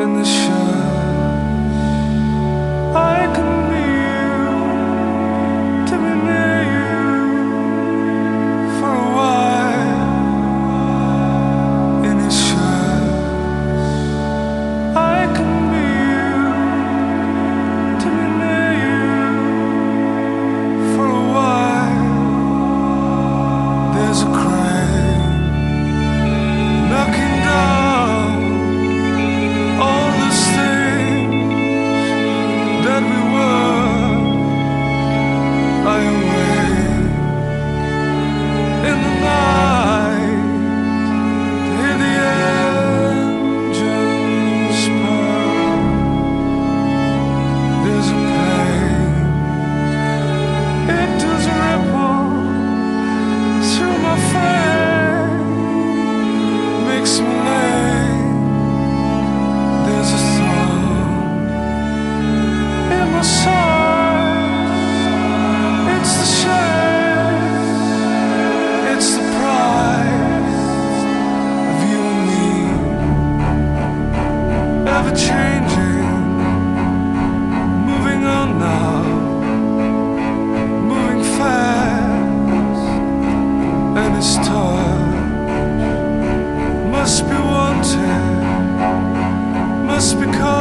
in the shadows. Must be wanted, must be caught